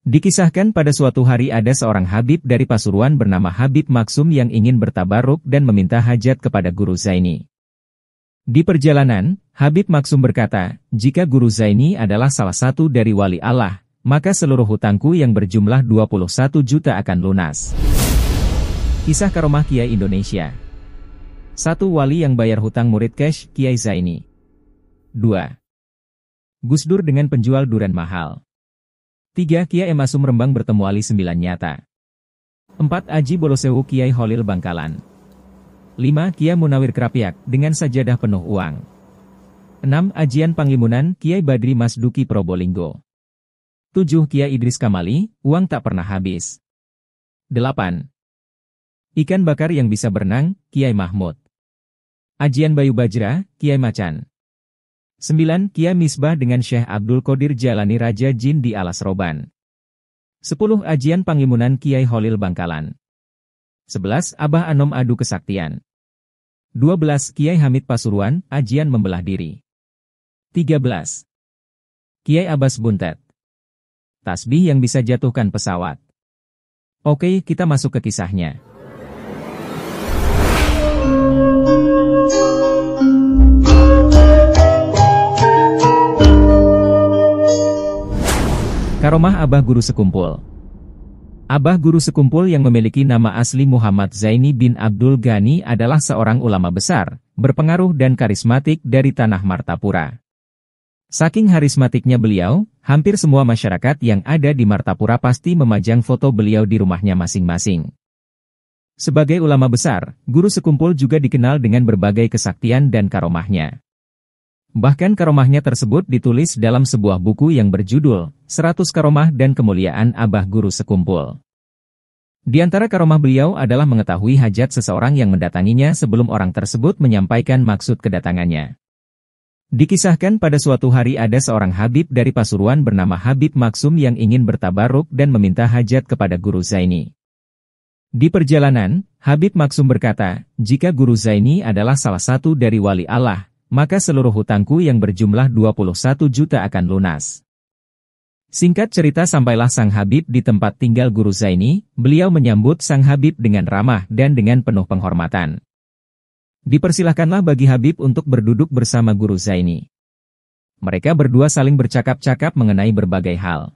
Dikisahkan pada suatu hari ada seorang Habib dari Pasuruan bernama Habib Maksum yang ingin bertabaruk dan meminta hajat kepada Guru Zaini. Di perjalanan, Habib Maksum berkata, jika Guru Zaini adalah salah satu dari wali Allah, maka seluruh hutangku yang berjumlah 21 juta akan lunas. Kisah Karomah Kiai Indonesia Satu wali yang bayar hutang murid cash, Kiai Zaini. 2. Gus Dur dengan penjual duren mahal. 3. Kiai Emasum Rembang bertemu Ali Sembilan Nyata. 4. Aji Bolosewu Kiai Holil Bangkalan. 5. Kiai Munawir Kerapiak, dengan sajadah penuh uang. 6. Ajian Panglimunan, Kiai Badri Mas Duki Probolinggo. 7. Kiai Idris Kamali, uang tak pernah habis. 8. Ikan bakar yang bisa berenang, Kiai Mahmud. Ajian Bayu Bajra, Kiai Macan. 9. Kia Misbah dengan Syekh Abdul Qadir Jalani Raja Jin di Alas Roban. 10. Ajian Pangimunan Kiai Holil Bangkalan. 11. Abah Anom Adu Kesaktian. 12. Kiai Hamid Pasuruan, Ajian Membelah Diri. 13. Kiai Abbas Buntet. Tasbih yang bisa jatuhkan pesawat. Oke, kita masuk ke kisahnya. Karomah Abah Guru Sekumpul Abah Guru Sekumpul yang memiliki nama asli Muhammad Zaini bin Abdul Ghani adalah seorang ulama besar, berpengaruh dan karismatik dari tanah Martapura. Saking harismatiknya beliau, hampir semua masyarakat yang ada di Martapura pasti memajang foto beliau di rumahnya masing-masing. Sebagai ulama besar, Guru Sekumpul juga dikenal dengan berbagai kesaktian dan karomahnya. Bahkan karomahnya tersebut ditulis dalam sebuah buku yang berjudul, 100 Karomah dan Kemuliaan Abah Guru Sekumpul. Di antara karomah beliau adalah mengetahui hajat seseorang yang mendatanginya sebelum orang tersebut menyampaikan maksud kedatangannya. Dikisahkan pada suatu hari ada seorang Habib dari Pasuruan bernama Habib Maksum yang ingin bertabaruk dan meminta hajat kepada Guru Zaini. Di perjalanan, Habib Maksum berkata, jika Guru Zaini adalah salah satu dari wali Allah, maka seluruh hutangku yang berjumlah 21 juta akan lunas. Singkat cerita sampailah Sang Habib di tempat tinggal Guru Zaini, beliau menyambut Sang Habib dengan ramah dan dengan penuh penghormatan. Dipersilahkanlah bagi Habib untuk berduduk bersama Guru Zaini. Mereka berdua saling bercakap-cakap mengenai berbagai hal.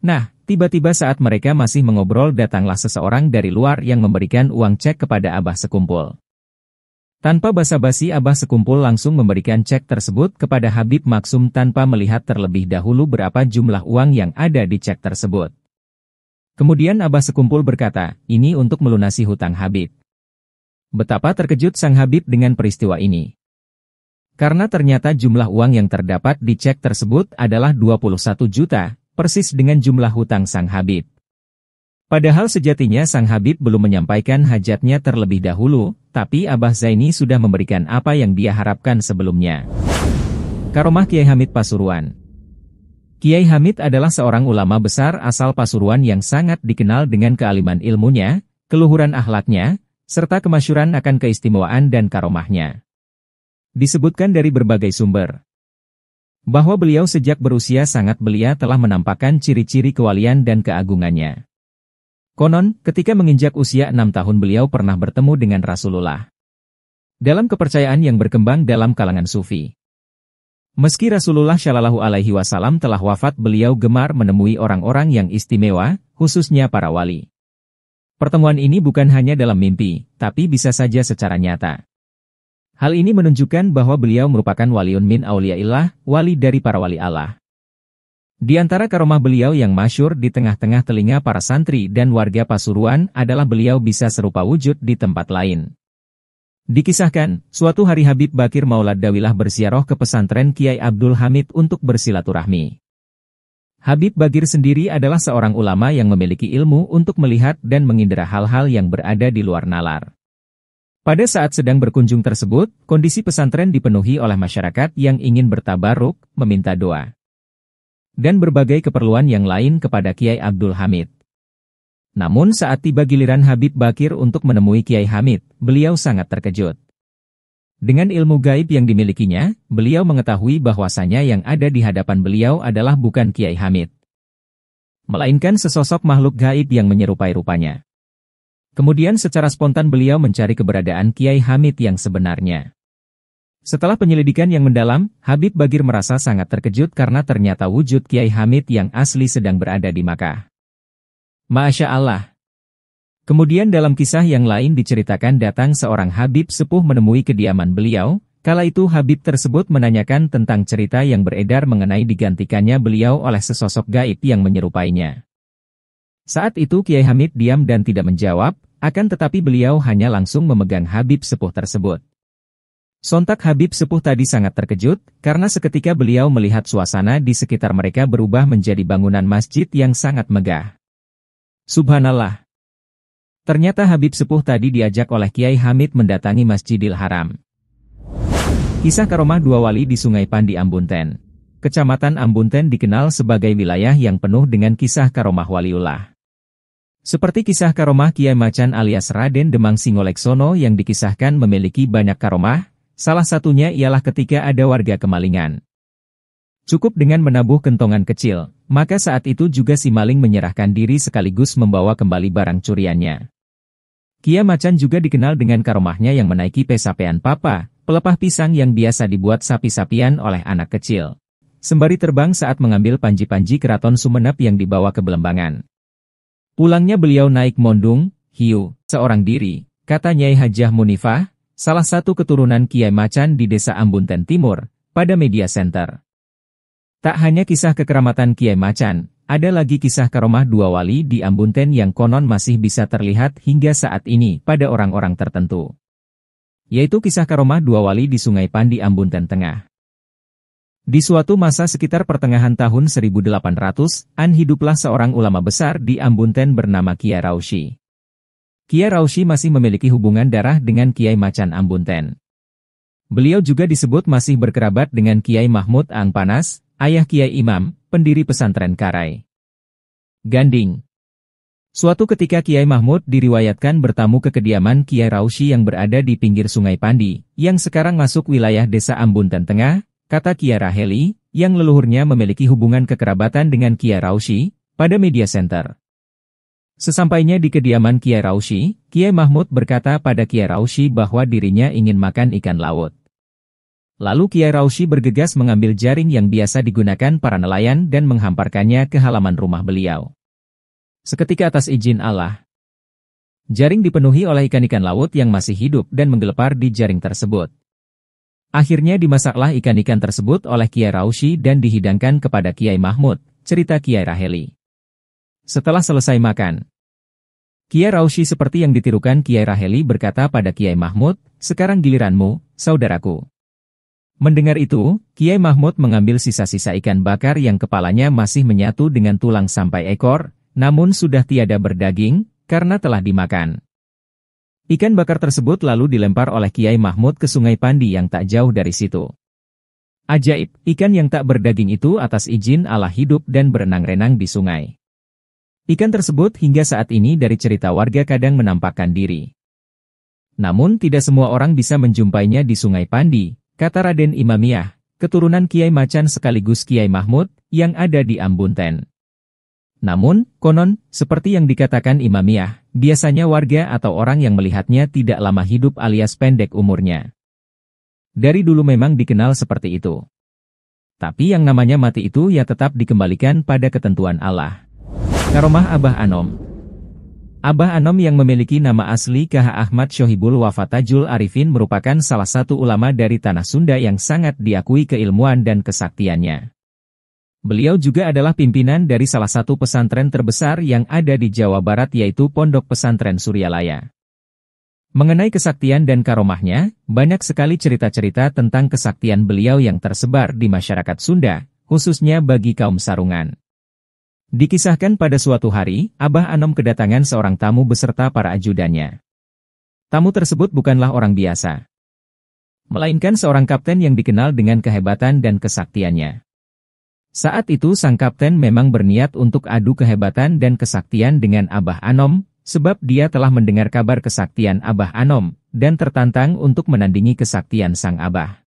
Nah, tiba-tiba saat mereka masih mengobrol datanglah seseorang dari luar yang memberikan uang cek kepada Abah Sekumpul. Tanpa basa-basi Abah Sekumpul langsung memberikan cek tersebut kepada Habib Maksum tanpa melihat terlebih dahulu berapa jumlah uang yang ada di cek tersebut. Kemudian Abah Sekumpul berkata, ini untuk melunasi hutang Habib. Betapa terkejut sang Habib dengan peristiwa ini. Karena ternyata jumlah uang yang terdapat di cek tersebut adalah 21 juta, persis dengan jumlah hutang sang Habib. Padahal sejatinya sang Habib belum menyampaikan hajatnya terlebih dahulu, tapi Abah Zaini sudah memberikan apa yang dia harapkan sebelumnya. Karomah Kiai Hamid Pasuruan Kiai Hamid adalah seorang ulama besar asal Pasuruan yang sangat dikenal dengan kealiman ilmunya, keluhuran akhlaknya, serta kemasyuran akan keistimewaan dan karomahnya. Disebutkan dari berbagai sumber, bahwa beliau sejak berusia sangat belia telah menampakkan ciri-ciri kewalian dan keagungannya. Konon, ketika menginjak usia enam tahun beliau pernah bertemu dengan Rasulullah. Dalam kepercayaan yang berkembang dalam kalangan sufi. Meski Rasulullah Shallallahu Alaihi Wasallam telah wafat, beliau gemar menemui orang-orang yang istimewa, khususnya para wali. Pertemuan ini bukan hanya dalam mimpi, tapi bisa saja secara nyata. Hal ini menunjukkan bahwa beliau merupakan waliun min auliaillah, wali dari para wali Allah. Di antara karomah beliau yang masyur di tengah-tengah telinga para santri dan warga Pasuruan adalah beliau bisa serupa wujud di tempat lain. Dikisahkan, suatu hari Habib Bakir Maulad Dawilah bersiaroh ke pesantren Kiai Abdul Hamid untuk bersilaturahmi. Habib Bakir sendiri adalah seorang ulama yang memiliki ilmu untuk melihat dan mengindera hal-hal yang berada di luar nalar. Pada saat sedang berkunjung tersebut, kondisi pesantren dipenuhi oleh masyarakat yang ingin bertabaruk, meminta doa dan berbagai keperluan yang lain kepada Kiai Abdul Hamid. Namun saat tiba giliran Habib Bakir untuk menemui Kiai Hamid, beliau sangat terkejut. Dengan ilmu gaib yang dimilikinya, beliau mengetahui bahwasanya yang ada di hadapan beliau adalah bukan Kiai Hamid. Melainkan sesosok makhluk gaib yang menyerupai rupanya. Kemudian secara spontan beliau mencari keberadaan Kiai Hamid yang sebenarnya. Setelah penyelidikan yang mendalam, Habib Bagir merasa sangat terkejut karena ternyata wujud Kiai Hamid yang asli sedang berada di Makkah. Masya Allah. Kemudian dalam kisah yang lain diceritakan datang seorang Habib sepuh menemui kediaman beliau, kala itu Habib tersebut menanyakan tentang cerita yang beredar mengenai digantikannya beliau oleh sesosok gaib yang menyerupainya. Saat itu Kiai Hamid diam dan tidak menjawab, akan tetapi beliau hanya langsung memegang Habib sepuh tersebut. Sontak Habib sepuh tadi sangat terkejut, karena seketika beliau melihat suasana di sekitar mereka berubah menjadi bangunan masjid yang sangat megah. Subhanallah. Ternyata Habib sepuh tadi diajak oleh Kiai Hamid mendatangi Masjidil Haram. Kisah karomah dua wali di Sungai Pandi Ambunten. Kecamatan Ambunten dikenal sebagai wilayah yang penuh dengan kisah karomah waliullah. Seperti kisah karomah Kiai Macan alias Raden Demang Singoleksono yang dikisahkan memiliki banyak karomah, salah satunya ialah ketika ada warga kemalingan. Cukup dengan menabuh kentongan kecil, maka saat itu juga si maling menyerahkan diri sekaligus membawa kembali barang curiannya. Kia Macan juga dikenal dengan karomahnya yang menaiki pesapean papa, pelepah pisang yang biasa dibuat sapi-sapian oleh anak kecil. Sembari terbang saat mengambil panji-panji keraton Sumenep yang dibawa ke Belembangan. Pulangnya beliau naik mondung, hiu, seorang diri, kata Nyai Hajah Munifah, salah satu keturunan Kiai Macan di desa Ambunten Timur, pada media center. Tak hanya kisah kekeramatan Kiai Macan, ada lagi kisah karomah dua wali di Ambunten yang konon masih bisa terlihat hingga saat ini pada orang-orang tertentu. Yaitu kisah karomah dua wali di Sungai Pandi Ambunten Tengah. Di suatu masa sekitar pertengahan tahun 1800-an hiduplah seorang ulama besar di Ambunten bernama Kiai Raushi. Kiai Raushi masih memiliki hubungan darah dengan Kiai Macan Ambunten. Beliau juga disebut masih berkerabat dengan Kiai Mahmud Ang Panas, ayah Kiai Imam, pendiri pesantren Karai. Ganding Suatu ketika Kiai Mahmud diriwayatkan bertamu ke kediaman Kiai Raushi yang berada di pinggir Sungai Pandi, yang sekarang masuk wilayah desa Ambunten Tengah, kata Kia Raheli, yang leluhurnya memiliki hubungan kekerabatan dengan Kia Raushi, pada media center. Sesampainya di kediaman Kia Raushi, Kiai Mahmud berkata pada Kia Raushi bahwa dirinya ingin makan ikan laut. Lalu Kiai Raushi bergegas mengambil jaring yang biasa digunakan para nelayan dan menghamparkannya ke halaman rumah beliau. Seketika atas izin Allah, jaring dipenuhi oleh ikan-ikan laut yang masih hidup dan menggelepar di jaring tersebut. Akhirnya dimasaklah ikan-ikan tersebut oleh Kiai Raushi dan dihidangkan kepada Kiai Mahmud, cerita Kiai Raheli. Setelah selesai makan, Kiai Raushi seperti yang ditirukan Kiai Raheli berkata pada Kiai Mahmud, sekarang giliranmu, saudaraku. Mendengar itu, Kiai Mahmud mengambil sisa-sisa ikan bakar yang kepalanya masih menyatu dengan tulang sampai ekor, namun sudah tiada berdaging, karena telah dimakan. Ikan bakar tersebut lalu dilempar oleh Kiai Mahmud ke sungai Pandi yang tak jauh dari situ. Ajaib, ikan yang tak berdaging itu atas izin Allah hidup dan berenang-renang di sungai. Ikan tersebut hingga saat ini dari cerita warga kadang menampakkan diri. Namun tidak semua orang bisa menjumpainya di sungai Pandi, kata Raden Imamiyah, keturunan Kiai Macan sekaligus Kiai Mahmud, yang ada di Ambunten. Namun, konon, seperti yang dikatakan Imamiyah, biasanya warga atau orang yang melihatnya tidak lama hidup alias pendek umurnya. Dari dulu memang dikenal seperti itu. Tapi yang namanya mati itu ya tetap dikembalikan pada ketentuan Allah. Karomah Abah Anom Abah Anom yang memiliki nama asli KH Ahmad Syohibul Wafatajul Arifin merupakan salah satu ulama dari Tanah Sunda yang sangat diakui keilmuan dan kesaktiannya. Beliau juga adalah pimpinan dari salah satu pesantren terbesar yang ada di Jawa Barat yaitu Pondok Pesantren Suryalaya. Mengenai kesaktian dan karomahnya, banyak sekali cerita-cerita tentang kesaktian beliau yang tersebar di masyarakat Sunda, khususnya bagi kaum sarungan. Dikisahkan pada suatu hari, Abah Anom kedatangan seorang tamu beserta para ajudannya. Tamu tersebut bukanlah orang biasa. Melainkan seorang kapten yang dikenal dengan kehebatan dan kesaktiannya. Saat itu sang kapten memang berniat untuk adu kehebatan dan kesaktian dengan Abah Anom, sebab dia telah mendengar kabar kesaktian Abah Anom, dan tertantang untuk menandingi kesaktian sang Abah.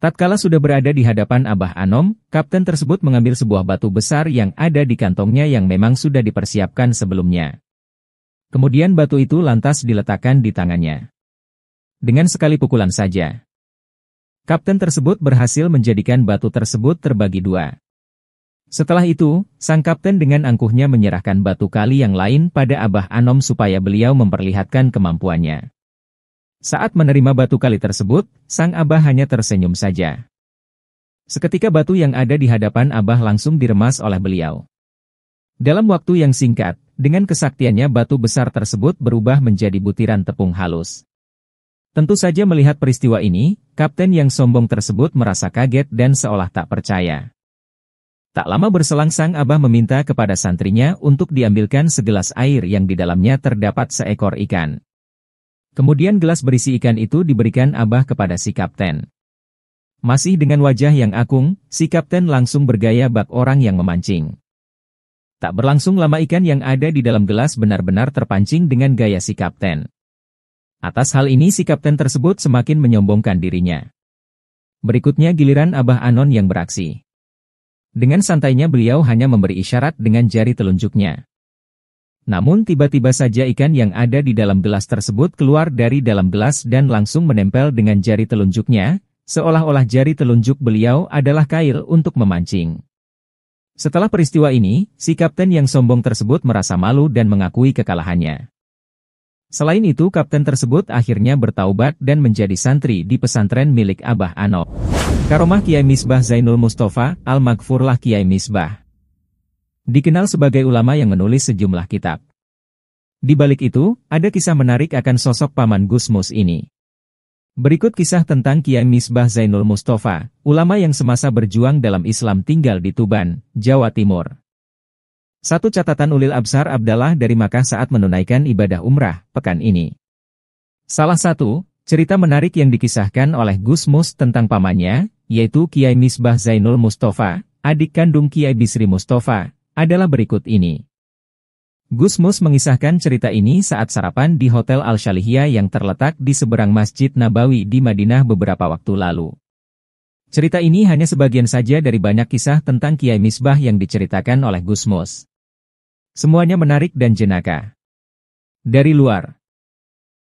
Tatkala sudah berada di hadapan Abah Anom, kapten tersebut mengambil sebuah batu besar yang ada di kantongnya yang memang sudah dipersiapkan sebelumnya. Kemudian batu itu lantas diletakkan di tangannya. Dengan sekali pukulan saja. Kapten tersebut berhasil menjadikan batu tersebut terbagi dua. Setelah itu, sang kapten dengan angkuhnya menyerahkan batu kali yang lain pada Abah Anom supaya beliau memperlihatkan kemampuannya. Saat menerima batu kali tersebut, sang abah hanya tersenyum saja. Seketika batu yang ada di hadapan abah langsung diremas oleh beliau. Dalam waktu yang singkat, dengan kesaktiannya batu besar tersebut berubah menjadi butiran tepung halus. Tentu saja melihat peristiwa ini, kapten yang sombong tersebut merasa kaget dan seolah tak percaya. Tak lama berselang sang abah meminta kepada santrinya untuk diambilkan segelas air yang di dalamnya terdapat seekor ikan. Kemudian gelas berisi ikan itu diberikan Abah kepada si kapten. Masih dengan wajah yang akung, si kapten langsung bergaya bak orang yang memancing. Tak berlangsung lama ikan yang ada di dalam gelas benar-benar terpancing dengan gaya si kapten. Atas hal ini si kapten tersebut semakin menyombongkan dirinya. Berikutnya giliran Abah Anon yang beraksi. Dengan santainya beliau hanya memberi isyarat dengan jari telunjuknya. Namun tiba-tiba saja ikan yang ada di dalam gelas tersebut keluar dari dalam gelas dan langsung menempel dengan jari telunjuknya, seolah-olah jari telunjuk beliau adalah kail untuk memancing. Setelah peristiwa ini, si kapten yang sombong tersebut merasa malu dan mengakui kekalahannya. Selain itu kapten tersebut akhirnya bertaubat dan menjadi santri di pesantren milik Abah Anop. Karomah Kiai Misbah Zainul Mustafa, Al-Maghfurlah Kiai Misbah. Dikenal sebagai ulama yang menulis sejumlah kitab. Di balik itu, ada kisah menarik akan sosok Paman Gusmus ini. Berikut kisah tentang Kiai Misbah Zainul Mustafa, ulama yang semasa berjuang dalam Islam tinggal di Tuban, Jawa Timur. Satu catatan Ulil Absar Abdallah dari Makkah saat menunaikan ibadah umrah, pekan ini. Salah satu, cerita menarik yang dikisahkan oleh Gusmus tentang pamannya, yaitu Kiai Misbah Zainul Mustafa, adik kandung Kiai Bisri Mustafa, adalah berikut ini. Gusmus mengisahkan cerita ini saat sarapan di Hotel Al-Shalihiyah yang terletak di seberang Masjid Nabawi di Madinah beberapa waktu lalu. Cerita ini hanya sebagian saja dari banyak kisah tentang Kiai Misbah yang diceritakan oleh Gusmus. Semuanya menarik dan jenaka. Dari luar.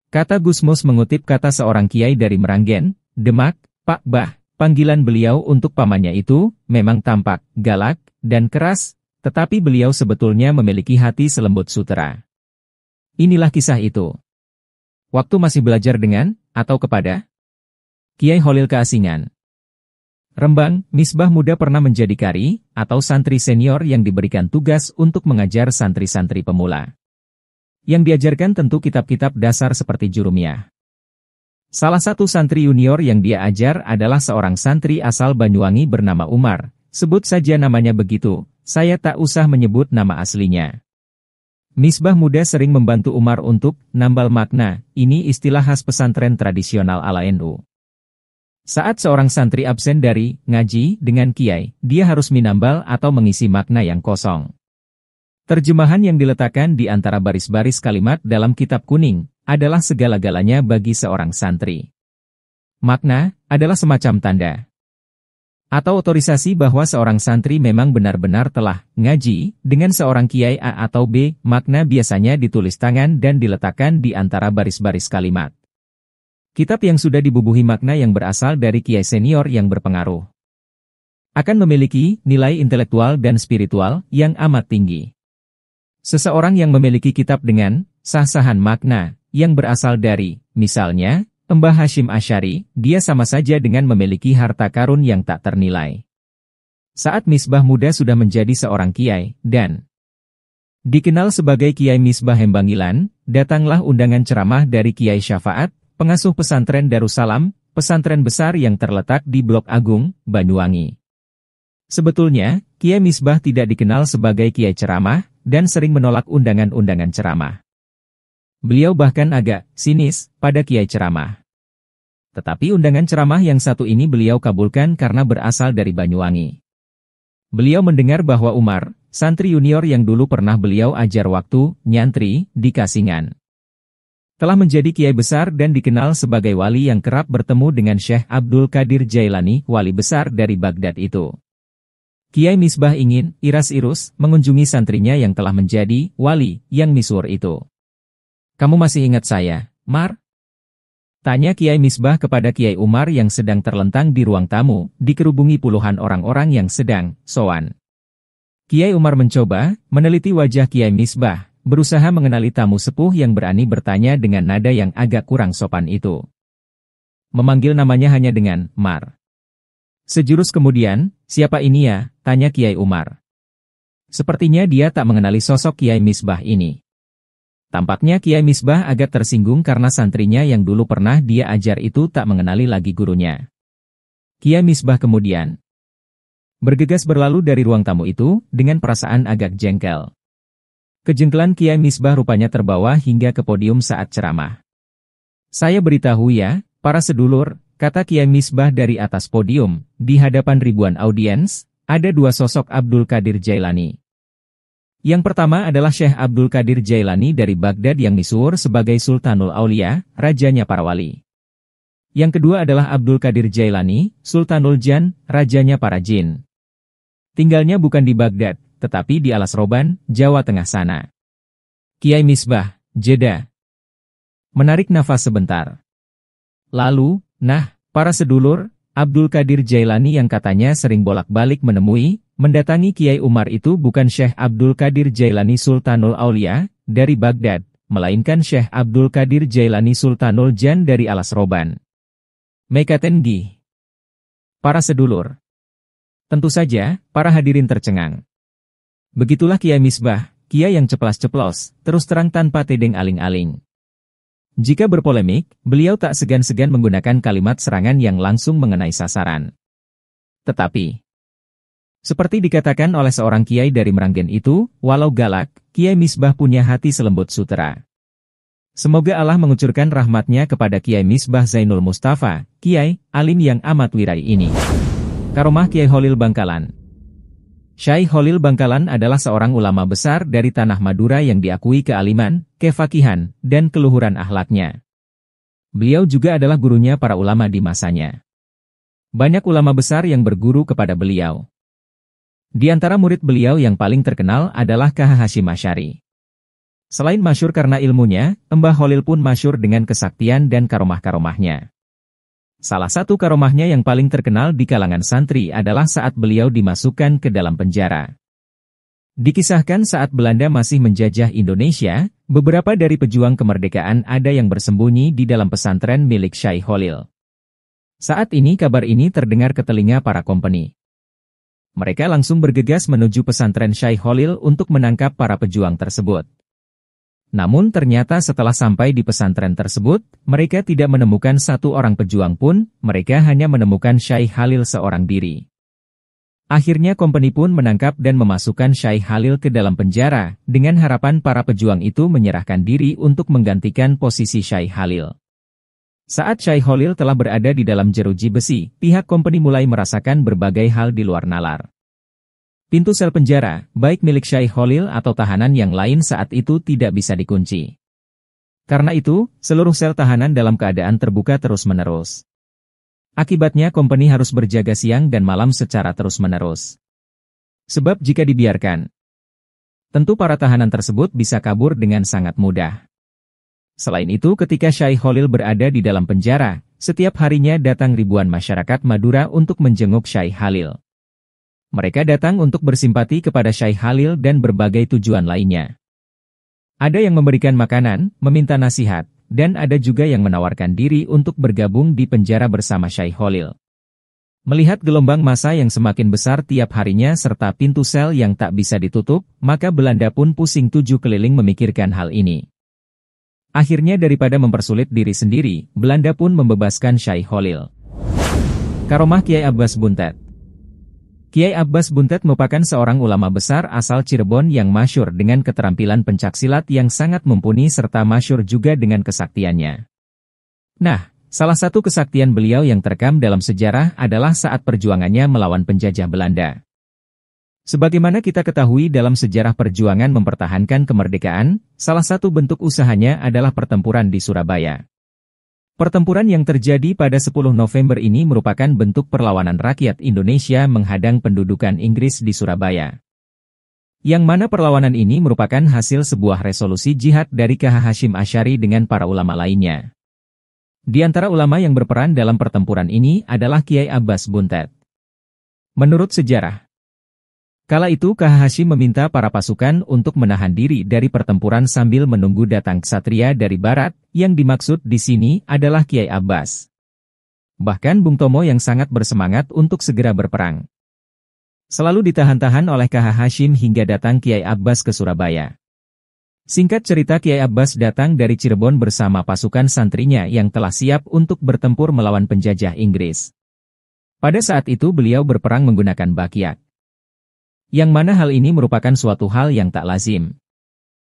Kata Gusmus mengutip kata seorang kiai dari Meranggen, Demak, Pak Bah, panggilan beliau untuk pamannya itu, memang tampak, galak, dan keras, tetapi beliau sebetulnya memiliki hati selembut sutera. Inilah kisah itu. Waktu masih belajar dengan, atau kepada, Kiai Holil Keasingan. Rembang, Misbah Muda pernah menjadi kari, atau santri senior yang diberikan tugas untuk mengajar santri-santri pemula. Yang diajarkan tentu kitab-kitab dasar seperti Jurumiyah. Salah satu santri junior yang dia ajar adalah seorang santri asal Banyuwangi bernama Umar, sebut saja namanya begitu, saya tak usah menyebut nama aslinya. Misbah muda sering membantu Umar untuk nambal makna, ini istilah khas pesantren tradisional ala NU. Saat seorang santri absen dari ngaji dengan kiai, dia harus minambal atau mengisi makna yang kosong. Terjemahan yang diletakkan di antara baris-baris kalimat dalam kitab kuning adalah segala-galanya bagi seorang santri. Makna adalah semacam tanda, atau otorisasi bahwa seorang santri memang benar-benar telah ngaji dengan seorang kiai A atau B, makna biasanya ditulis tangan dan diletakkan di antara baris-baris kalimat. Kitab yang sudah dibubuhi makna yang berasal dari kiai senior yang berpengaruh akan memiliki nilai intelektual dan spiritual yang amat tinggi. Seseorang yang memiliki kitab dengan sah-sahan makna yang berasal dari, misalnya, Mbah Hashim Ashari, dia sama saja dengan memiliki harta karun yang tak ternilai. Saat Misbah muda sudah menjadi seorang kiai, dan dikenal sebagai Kiai Misbah Hembangilan, datanglah undangan ceramah dari Kiai Syafaat, pengasuh pesantren Darussalam, pesantren besar yang terletak di Blok Agung, Banyuwangi. Sebetulnya, Kiai Misbah tidak dikenal sebagai Kiai ceramah, dan sering menolak undangan-undangan ceramah. Beliau bahkan agak sinis pada Kiai ceramah. Tetapi undangan ceramah yang satu ini beliau kabulkan karena berasal dari Banyuwangi. Beliau mendengar bahwa Umar, santri junior yang dulu pernah beliau ajar waktu, nyantri, di Kasingan. Telah menjadi kiai besar dan dikenal sebagai wali yang kerap bertemu dengan Syekh Abdul Qadir Jailani, wali besar dari Baghdad itu. Kiai Misbah ingin, iras-irus, mengunjungi santrinya yang telah menjadi wali yang misur itu. Kamu masih ingat saya, Mar? Tanya Kiai Misbah kepada Kiai Umar yang sedang terlentang di ruang tamu, dikerubungi puluhan orang-orang yang sedang sowan. Kiai Umar mencoba meneliti wajah Kiai Misbah, berusaha mengenali tamu sepuh yang berani bertanya dengan nada yang agak kurang sopan itu. Memanggil namanya hanya dengan Mar. Sejurus kemudian, siapa ini ya? Tanya Kiai Umar. Sepertinya dia tak mengenali sosok Kiai Misbah ini. Tampaknya Kiai Misbah agak tersinggung karena santrinya yang dulu pernah dia ajar itu tak mengenali lagi gurunya. Kiai Misbah kemudian bergegas berlalu dari ruang tamu itu dengan perasaan agak jengkel. Kejengkelan Kiai Misbah rupanya terbawa hingga ke podium saat ceramah. Saya beritahu ya, para sedulur, kata Kiai Misbah dari atas podium, di hadapan ribuan audiens, ada dua sosok Abdul Qadir Jailani. Yang pertama adalah Syekh Abdul Qadir Jailani dari Baghdad yang misuwur sebagai Sultanul Aulia, rajanya para wali. Yang kedua adalah Abdul Qadir Jailani, Sultanul Jan, rajanya para jin. Tinggalnya bukan di Baghdad, tetapi di Alas Roban, Jawa Tengah sana. Kiai Misbah, Jeddah. Menarik nafas sebentar. Lalu, nah, para sedulur, Abdul Qadir Jailani yang katanya sering bolak-balik menemui, mendatangi Kiai Umar itu bukan Syekh Abdul Qadir Jailani Sultanul Aulia, dari Baghdad, melainkan Syekh Abdul Qadir Jailani Sultanul Jan dari Alas Roban. Mekatengi. Para sedulur. Tentu saja, para hadirin tercengang. Begitulah Kiai Misbah, Kiai yang ceplas-ceplos, terus terang tanpa tedeng aling-aling. Jika berpolemik, beliau tak segan-segan menggunakan kalimat serangan yang langsung mengenai sasaran. Tetapi, seperti dikatakan oleh seorang kiai dari Meranggen itu, walau galak, Kiai Misbah punya hati selembut sutera. Semoga Allah mengucurkan rahmatnya kepada Kiai Misbah Zainul Mustafa, Kiai, alim yang amat wirai ini. Karomah Kiai Holil Bangkalan Syai Holil Bangkalan adalah seorang ulama besar dari tanah Madura yang diakui kealiman, kefakihan, dan keluhuran ahlaknya. Beliau juga adalah gurunya para ulama di masanya. Banyak ulama besar yang berguru kepada beliau. Di antara murid beliau yang paling terkenal adalah Kah Hashim Asyari. Selain masyur karena ilmunya, Mbah Holil pun masyur dengan kesaktian dan karomah-karomahnya. Salah satu karomahnya yang paling terkenal di kalangan santri adalah saat beliau dimasukkan ke dalam penjara. Dikisahkan saat Belanda masih menjajah Indonesia, beberapa dari pejuang kemerdekaan ada yang bersembunyi di dalam pesantren milik Syai Holil. Saat ini kabar ini terdengar ke telinga para kompeni. Mereka langsung bergegas menuju pesantren Syai Holil untuk menangkap para pejuang tersebut. Namun ternyata setelah sampai di pesantren tersebut, mereka tidak menemukan satu orang pejuang pun, mereka hanya menemukan Syekh Halil seorang diri. Akhirnya kompeni pun menangkap dan memasukkan Syekh Halil ke dalam penjara, dengan harapan para pejuang itu menyerahkan diri untuk menggantikan posisi Syekh Halil. Saat Syekh Halil telah berada di dalam jeruji besi, pihak kompeni mulai merasakan berbagai hal di luar nalar. Pintu sel penjara, baik milik Syekh Holil atau tahanan yang lain saat itu tidak bisa dikunci. Karena itu, seluruh sel tahanan dalam keadaan terbuka terus-menerus. Akibatnya kompeni harus berjaga siang dan malam secara terus-menerus. Sebab jika dibiarkan, tentu para tahanan tersebut bisa kabur dengan sangat mudah. Selain itu ketika Syekh Holil berada di dalam penjara, setiap harinya datang ribuan masyarakat Madura untuk menjenguk Syekh Halil. Mereka datang untuk bersimpati kepada Syekh Halil dan berbagai tujuan lainnya. Ada yang memberikan makanan, meminta nasihat, dan ada juga yang menawarkan diri untuk bergabung di penjara bersama Syekh Halil. Melihat gelombang masa yang semakin besar tiap harinya serta pintu sel yang tak bisa ditutup, maka Belanda pun pusing tujuh keliling memikirkan hal ini. Akhirnya daripada mempersulit diri sendiri, Belanda pun membebaskan Syekh Halil. Karomah Kiai Abbas Buntet Kiai Abbas Buntet merupakan seorang ulama besar asal Cirebon yang masyur dengan keterampilan pencaksilat yang sangat mumpuni serta masyur juga dengan kesaktiannya. Nah, salah satu kesaktian beliau yang terekam dalam sejarah adalah saat perjuangannya melawan penjajah Belanda. Sebagaimana kita ketahui dalam sejarah perjuangan mempertahankan kemerdekaan, salah satu bentuk usahanya adalah pertempuran di Surabaya. Pertempuran yang terjadi pada 10 November ini merupakan bentuk perlawanan rakyat Indonesia menghadang pendudukan Inggris di Surabaya. Yang mana perlawanan ini merupakan hasil sebuah resolusi jihad dari KH Hashim Asyari dengan para ulama lainnya. Di antara ulama yang berperan dalam pertempuran ini adalah Kiai Abbas Buntet. Menurut sejarah, Kala itu KH Hashim meminta para pasukan untuk menahan diri dari pertempuran sambil menunggu datang ksatria dari barat, yang dimaksud di sini adalah Kiai Abbas. Bahkan Bung Tomo yang sangat bersemangat untuk segera berperang. Selalu ditahan-tahan oleh KH Hashim hingga datang Kiai Abbas ke Surabaya. Singkat cerita Kiai Abbas datang dari Cirebon bersama pasukan santrinya yang telah siap untuk bertempur melawan penjajah Inggris. Pada saat itu beliau berperang menggunakan bakiak. Yang mana hal ini merupakan suatu hal yang tak lazim.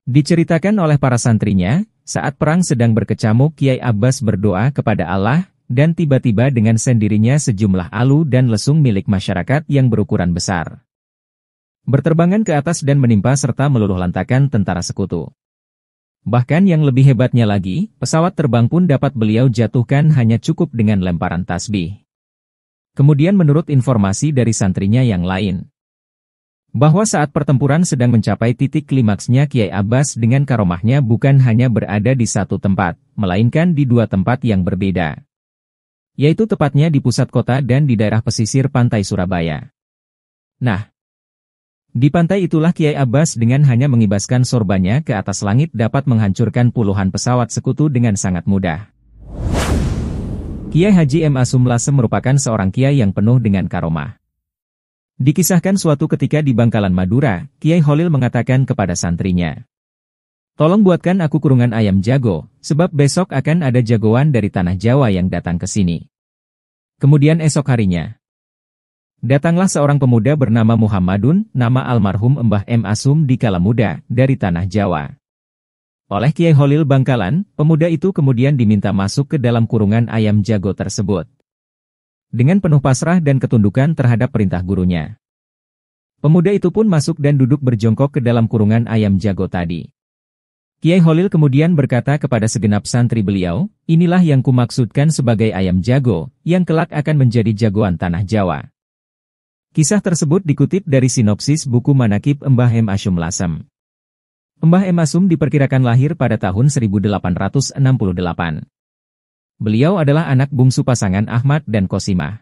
Diceritakan oleh para santrinya, saat perang sedang berkecamuk Kiai Abbas berdoa kepada Allah, dan tiba-tiba dengan sendirinya sejumlah alu dan lesung milik masyarakat yang berukuran besar. Berterbangan ke atas dan menimpa serta meluluh lantakan tentara sekutu. Bahkan yang lebih hebatnya lagi, pesawat terbang pun dapat beliau jatuhkan hanya cukup dengan lemparan tasbih. Kemudian menurut informasi dari santrinya yang lain, bahwa saat pertempuran sedang mencapai titik klimaksnya Kiai Abbas dengan karomahnya bukan hanya berada di satu tempat, melainkan di dua tempat yang berbeda. Yaitu tepatnya di pusat kota dan di daerah pesisir pantai Surabaya. Nah, di pantai itulah Kiai Abbas dengan hanya mengibaskan sorbannya ke atas langit dapat menghancurkan puluhan pesawat sekutu dengan sangat mudah. Kiai Haji M. Asum Lasem merupakan seorang kiai yang penuh dengan karomah. Dikisahkan suatu ketika di Bangkalan Madura, Kiai Holil mengatakan kepada santrinya, Tolong buatkan aku kurungan ayam jago, sebab besok akan ada jagoan dari tanah Jawa yang datang ke sini. Kemudian esok harinya, datanglah seorang pemuda bernama Muhammadun, nama almarhum Mbah M. Asum di kala muda, dari tanah Jawa. Oleh Kiai Holil Bangkalan, pemuda itu kemudian diminta masuk ke dalam kurungan ayam jago tersebut dengan penuh pasrah dan ketundukan terhadap perintah gurunya. Pemuda itu pun masuk dan duduk berjongkok ke dalam kurungan ayam jago tadi. Kiai Holil kemudian berkata kepada segenap santri beliau, inilah yang kumaksudkan sebagai ayam jago, yang kelak akan menjadi jagoan tanah Jawa. Kisah tersebut dikutip dari sinopsis buku Manakib Mbah M. Asyum Lasem. Mbah M. Asum diperkirakan lahir pada tahun 1868. Beliau adalah anak bungsu pasangan Ahmad dan Kosimah.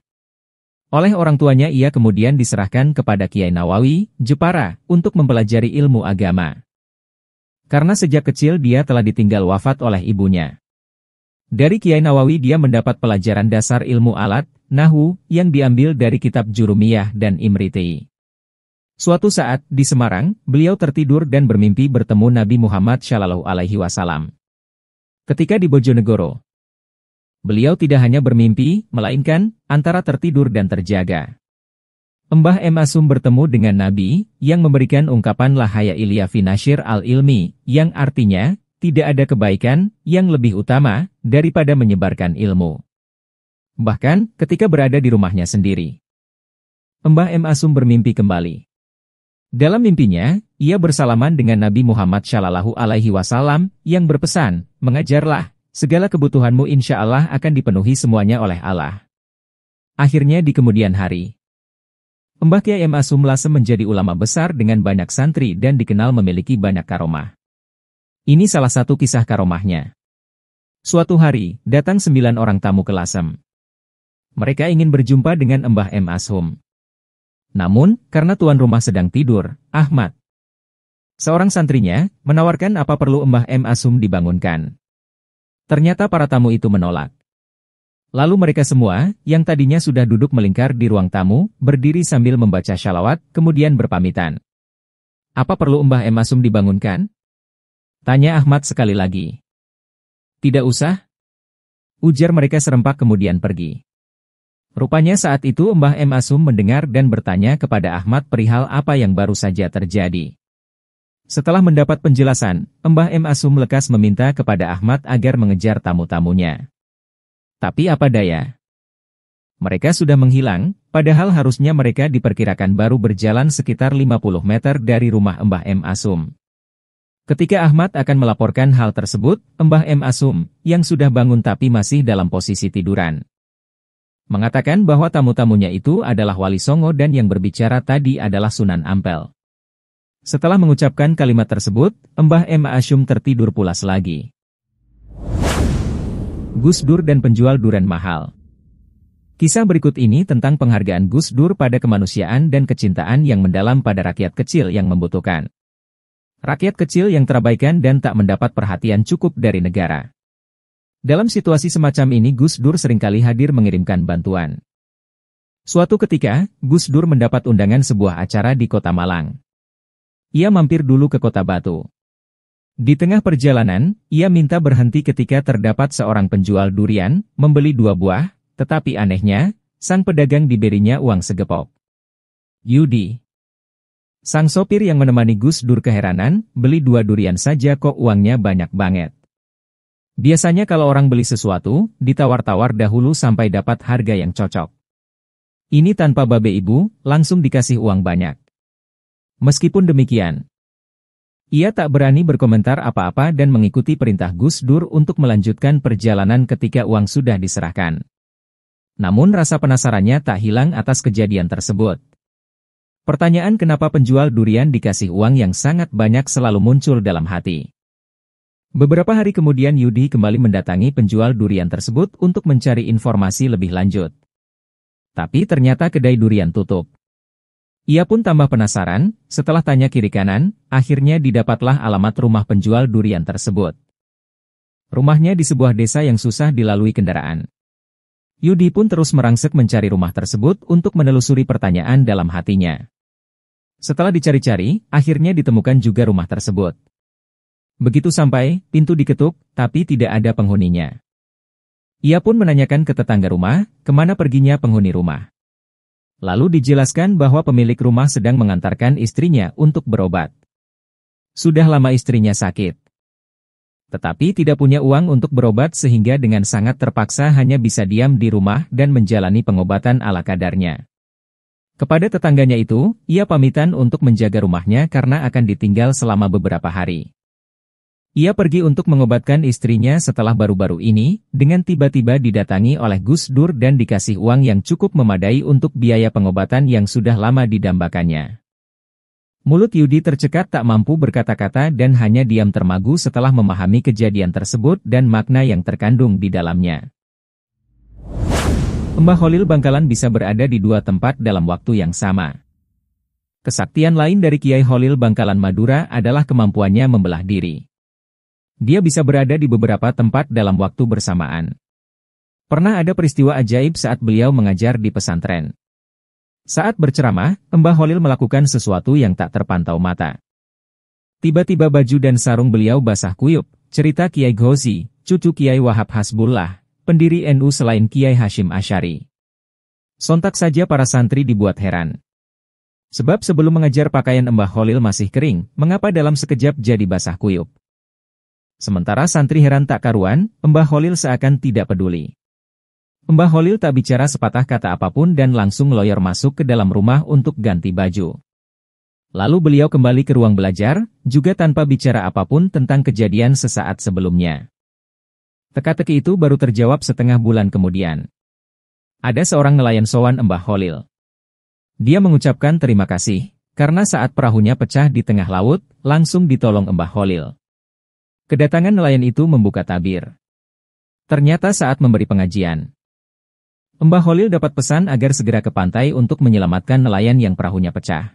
Oleh orang tuanya ia kemudian diserahkan kepada Kiai Nawawi, Jepara, untuk mempelajari ilmu agama. Karena sejak kecil dia telah ditinggal wafat oleh ibunya. Dari Kiai Nawawi dia mendapat pelajaran dasar ilmu alat, Nahu, yang diambil dari kitab Jurumiyah dan Imriti. Suatu saat, di Semarang, beliau tertidur dan bermimpi bertemu Nabi Muhammad Shallallahu Alaihi Wasallam. Ketika di Bojonegoro, Beliau tidak hanya bermimpi, melainkan antara tertidur dan terjaga. Mbah M. Asum bertemu dengan Nabi, yang memberikan ungkapan Lahaya Ilya Finashir al-Ilmi, yang artinya, tidak ada kebaikan yang lebih utama daripada menyebarkan ilmu. Bahkan, ketika berada di rumahnya sendiri. Mbah M. Asum bermimpi kembali. Dalam mimpinya, ia bersalaman dengan Nabi Muhammad Shallallahu Alaihi Wasallam yang berpesan, mengajarlah, Segala kebutuhanmu insya Allah akan dipenuhi semuanya oleh Allah. Akhirnya di kemudian hari, Mbah Kiai M. Asum Lasem menjadi ulama besar dengan banyak santri dan dikenal memiliki banyak karomah. Ini salah satu kisah karomahnya. Suatu hari, datang sembilan orang tamu ke Lasem. Mereka ingin berjumpa dengan Mbah M. Asum. Namun, karena tuan rumah sedang tidur, Ahmad, seorang santrinya, menawarkan apa perlu Mbah M. Asum dibangunkan. Ternyata para tamu itu menolak. Lalu mereka semua, yang tadinya sudah duduk melingkar di ruang tamu, berdiri sambil membaca syalawat, kemudian berpamitan. Apa perlu Mbah Emasum dibangunkan? Tanya Ahmad sekali lagi. Tidak usah. Ujar mereka serempak kemudian pergi. Rupanya saat itu Mbah M. Asum mendengar dan bertanya kepada Ahmad perihal apa yang baru saja terjadi. Setelah mendapat penjelasan, Mbah M. Asum lekas meminta kepada Ahmad agar mengejar tamu-tamunya. Tapi apa daya? Mereka sudah menghilang, padahal harusnya mereka diperkirakan baru berjalan sekitar 50 meter dari rumah Mbah M. Asum. Ketika Ahmad akan melaporkan hal tersebut, Mbah M. Asum, yang sudah bangun tapi masih dalam posisi tiduran, mengatakan bahwa tamu-tamunya itu adalah Wali Songo dan yang berbicara tadi adalah Sunan Ampel. Setelah mengucapkan kalimat tersebut, Mbah M. Asum tertidur pulas lagi. Gus Dur dan penjual duren mahal Kisah berikut ini tentang penghargaan Gus Dur pada kemanusiaan dan kecintaan yang mendalam pada rakyat kecil yang membutuhkan. Rakyat kecil yang terabaikan dan tak mendapat perhatian cukup dari negara. Dalam situasi semacam ini Gus Dur sering kali hadir mengirimkan bantuan. Suatu ketika, Gus Dur mendapat undangan sebuah acara di kota Malang. Ia mampir dulu ke kota Batu. Di tengah perjalanan, ia minta berhenti ketika terdapat seorang penjual durian, membeli dua buah, tetapi anehnya, sang pedagang diberinya uang segepok. Yudi. Sang sopir yang menemani Gus Dur keheranan, beli dua durian saja kok uangnya banyak banget. Biasanya kalau orang beli sesuatu, ditawar-tawar dahulu sampai dapat harga yang cocok. Ini tanpa babe ibu, langsung dikasih uang banyak. Meskipun demikian, ia tak berani berkomentar apa-apa dan mengikuti perintah Gus Dur untuk melanjutkan perjalanan ketika uang sudah diserahkan. Namun rasa penasarannya tak hilang atas kejadian tersebut. Pertanyaan kenapa penjual durian dikasih uang yang sangat banyak selalu muncul dalam hati. Beberapa hari kemudian Yudi kembali mendatangi penjual durian tersebut untuk mencari informasi lebih lanjut. Tapi ternyata kedai durian tutup. Ia pun tambah penasaran, setelah tanya kiri kanan, akhirnya didapatlah alamat rumah penjual durian tersebut. Rumahnya di sebuah desa yang susah dilalui kendaraan. Yudi pun terus merangsek mencari rumah tersebut untuk menelusuri pertanyaan dalam hatinya. Setelah dicari-cari, akhirnya ditemukan juga rumah tersebut. Begitu sampai, pintu diketuk, tapi tidak ada penghuninya. Ia pun menanyakan ke tetangga rumah, ke mana perginya penghuni rumah. Lalu dijelaskan bahwa pemilik rumah sedang mengantarkan istrinya untuk berobat. Sudah lama istrinya sakit tetapi tidak punya uang untuk berobat sehingga dengan sangat terpaksa hanya bisa diam di rumah dan menjalani pengobatan ala kadarnya. Kepada tetangganya itu, ia pamitan untuk menjaga rumahnya karena akan ditinggal selama beberapa hari. Ia pergi untuk mengobatkan istrinya setelah baru-baru ini, dengan tiba-tiba didatangi oleh Gus Dur dan dikasih uang yang cukup memadai untuk biaya pengobatan yang sudah lama didambakannya. Mulut Yudi tercekat tak mampu berkata-kata dan hanya diam termagu setelah memahami kejadian tersebut dan makna yang terkandung di dalamnya. Mbah Holil Bangkalan bisa berada di dua tempat dalam waktu yang sama. Kesaktian lain dari Kiai Holil Bangkalan Madura adalah kemampuannya membelah diri. Dia bisa berada di beberapa tempat dalam waktu bersamaan. Pernah ada peristiwa ajaib saat beliau mengajar di pesantren. Saat berceramah, Mbah Holil melakukan sesuatu yang tak terpantau mata. Tiba-tiba baju dan sarung beliau basah kuyup, cerita Kiai Ghozi, cucu Kiai Wahab Hasbullah, pendiri NU selain Kiai Hashim Ashari. Sontak saja para santri dibuat heran. Sebab sebelum mengejar pakaian Mbah Holil masih kering, mengapa dalam sekejap jadi basah kuyup? Sementara santri heran tak karuan, Mbah Holil seakan tidak peduli. Mbah Holil tak bicara sepatah kata apa pun dan langsung lawyer masuk ke dalam rumah untuk ganti baju. Lalu beliau kembali ke ruang belajar, juga tanpa bicara apa pun tentang kejadian sesaat sebelumnya. Teka-teki itu baru terjawab setengah bulan kemudian. Ada seorang nelayan sowan Mbah Holil. Dia mengucapkan terima kasih, karena saat perahunya pecah di tengah laut, langsung ditolong Mbah Holil. Kedatangan nelayan itu membuka tabir. Ternyata saat memberi pengajian, Mbah Holil dapat pesan agar segera ke pantai untuk menyelamatkan nelayan yang perahunya pecah.